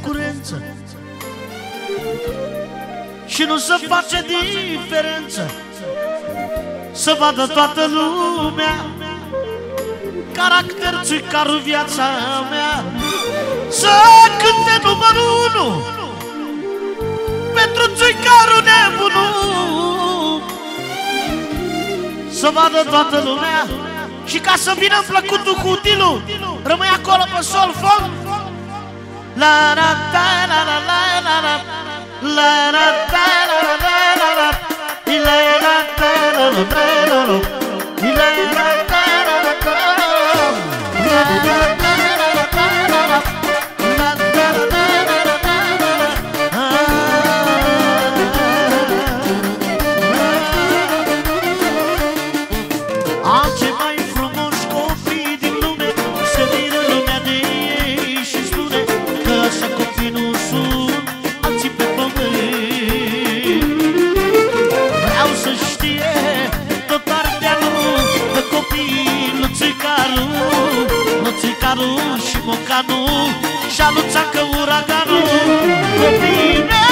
concurență. Și nu se face diferență Să vadă toată lumea Caracter țicarul viața mea. Să cânte numărul unu Pentru țicarul nebunul. Să vadă toată lumea Și ca să vină plăcutul cu utilul Rămâi acolo pe sol foc La la la la la la la. La La la la la la la. La la La la la la la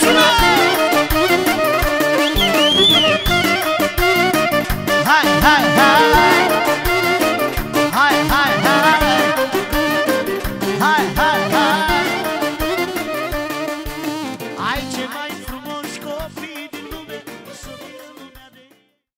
Suna.